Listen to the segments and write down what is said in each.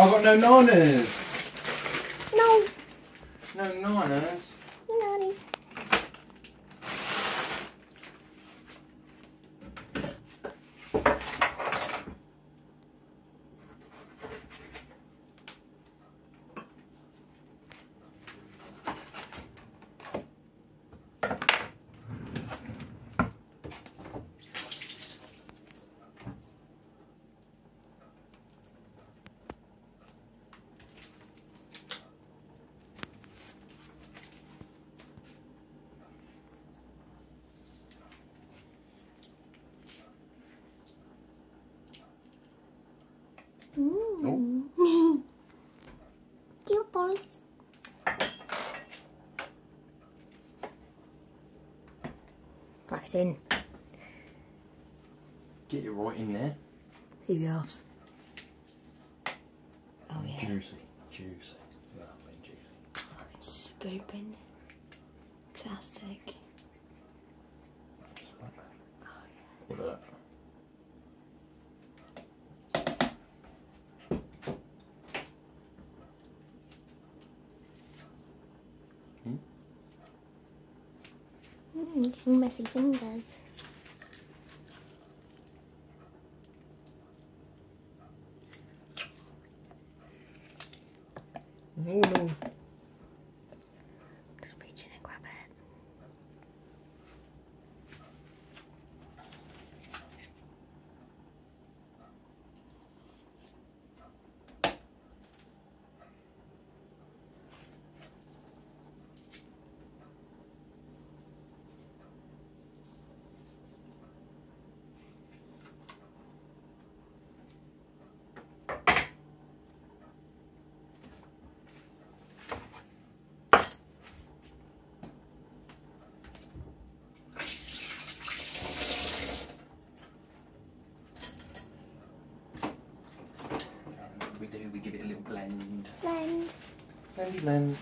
I've got no nanas. No, No nanas. Nani. Oh. Cute balls. Right in. Get it right in there. Here we are. Oh yeah. Juicy. Juicy. Lovely juicy. Scooping. Fantastic. Look at that. Messy fingers. Oh no. Just reach in and grab it. We give it a little blend. Blend. Blendy blend.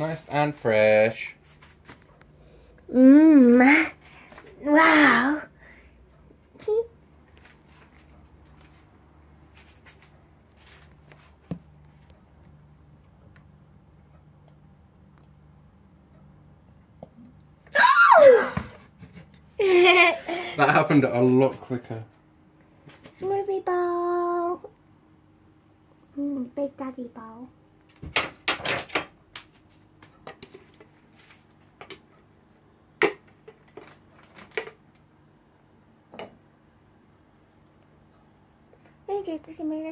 Nice and fresh. Mmm. Wow. That happened a lot quicker. Smoothie bowl. Mm, Big Daddy bowl. Just give me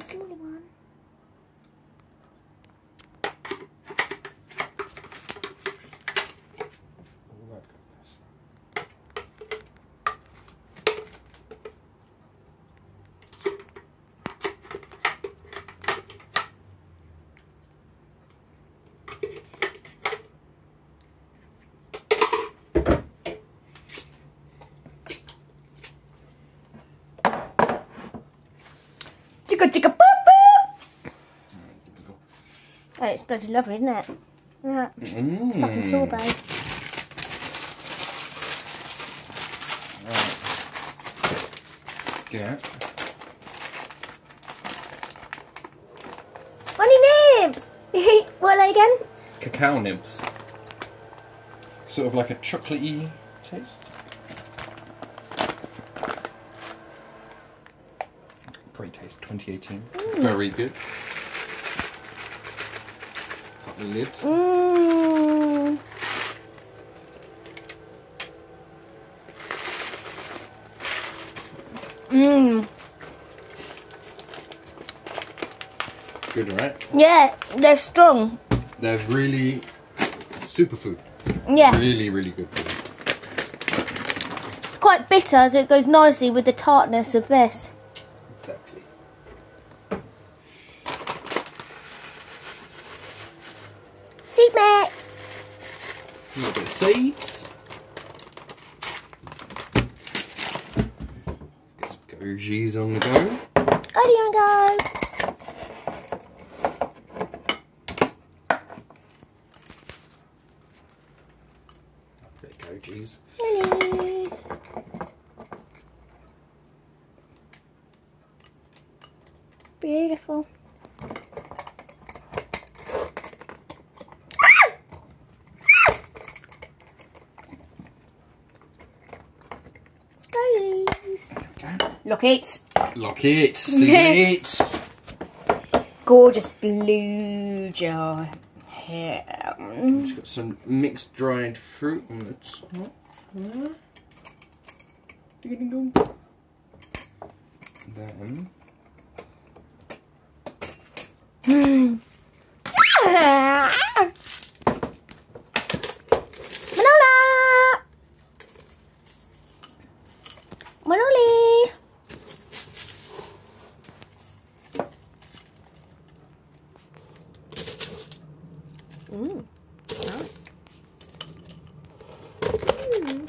Chicka chicka boop boop. Oh, it's bloody lovely, isn't it? That Mm. fucking sorbet. Get Honey nibs. what are they again? cacao nibs. Sort of like a chocolatey taste. Great taste, 2018. Very good. Couple of nibs. Mmm. Mmm. Good, right? Yeah, they're strong. They're really superfood. Yeah, Really, really good food. quite bitter, so it goes nicely with the tartness of this. Exactly. Seed mix. A little bit of seeds. Goji's on the go. You want to go? Bit of goji's. Beautiful. Guys. Okay. Look, it's Lock it. See it. gorgeous blue jar here. It's got some mixed dried fruit on the top. there. Then Manola! Manoli! Mmm, nice. Mm.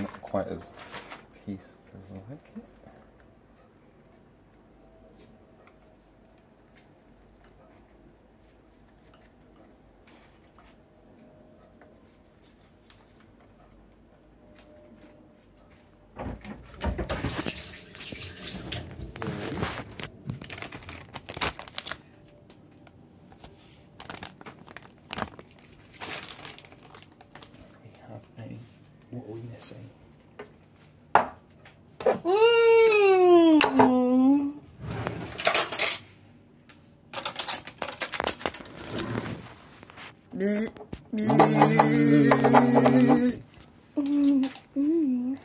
Not quite as piece as I like it. We have a. What are we missing? Mm. Bzz, bzz. Mm, mm.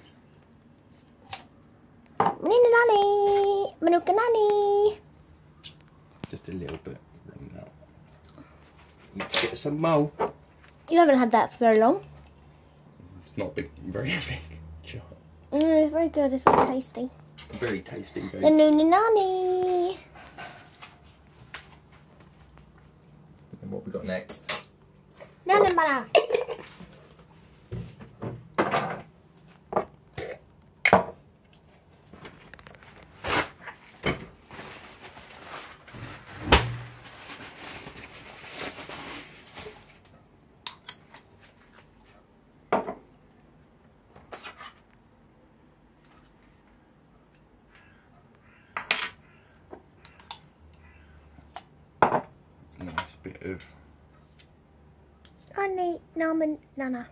Nani, manuka nani. Just a little bit running out. Let's get some more. You haven't had that for very long. It's not big, very big. Mm, it's very good. It's very tasty. Very tasty. Very. Manuna nani. And what we got next? Nana mana. Nice bit of Anne, Namen, Nana.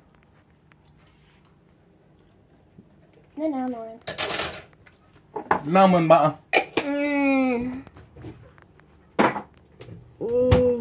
no, Namen. Namen, Mama. Hmm. Ooh.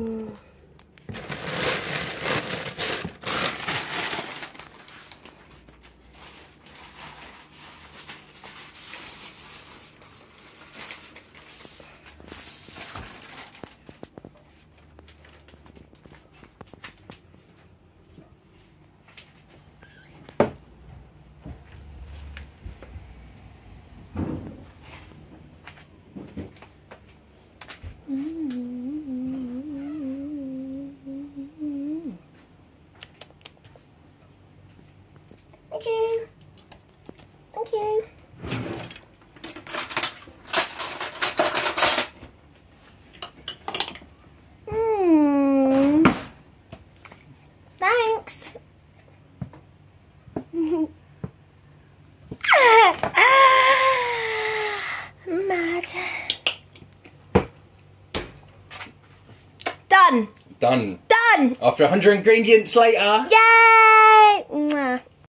After 100 ingredients later. Yay!